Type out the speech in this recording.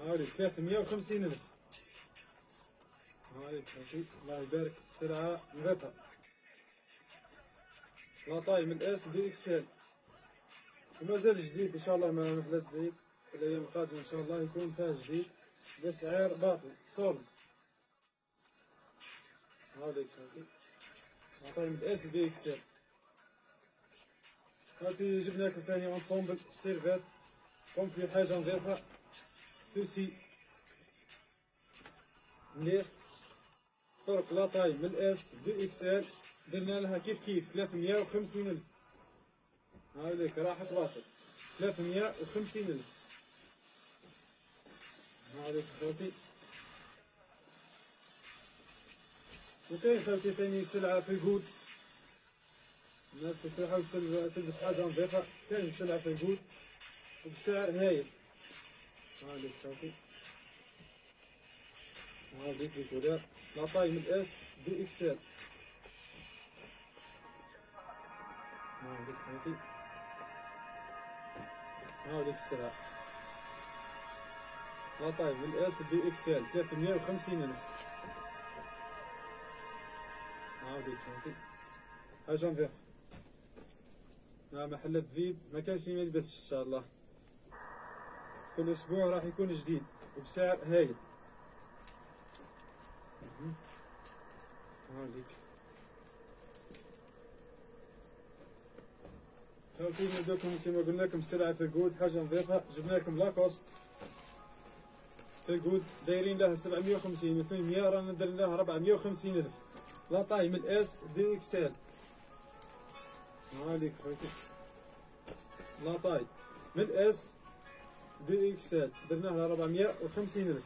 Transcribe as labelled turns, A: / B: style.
A: هاوليك 350 ألف. هاوليك أخي الله يبارك. سلعة نغطى la taille من ال S deux XL. ومازال جديد إن شاء الله محلات بعيد في الأيام القادمة إن شاء الله يكون فيها جديد. بسعر باطل. solde هاكي la taille من ال S deux XL. هاتي جبنا لكم ثاني ensemble survet complet حاجة نظيفة. tissu مليح فرق la taille من ال S deux XL درنا لها كيف كيف 350 ألف هاوليك راحت باطل 350 ألف هاوليك خوتي وكاين خوتي ثاني سلعة في الجود الناس تحاول تلبس حاجة نظيفة كاين سلعة في الجود وبسعر هايل هاوليك خوتي هاوليك ال couleur la taille من ال S deux XL هاوليك خوتي هاوليك السلعة la taille ال S deux XL 350 الف هاوليك خوتي حاجة نظيفة مع محلات ذيب ما كانش ما يلبسش ان شاء الله كل أسبوع راح يكون جديد وبسعر هايل. هاوليك خاوتي ندوكم كما قلنا لكم السلعة في الجود حاجة نظيفة؟ جبنا لكم لاكوست. في الجود دايرين لها 750 وفي 100 رانا دايرين لها 450 ألف. la taille من ال S deux XL. هاوليك خويتي. la taille. من ال S deux XL درنا لها 450 ألف.